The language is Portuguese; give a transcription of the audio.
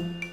Música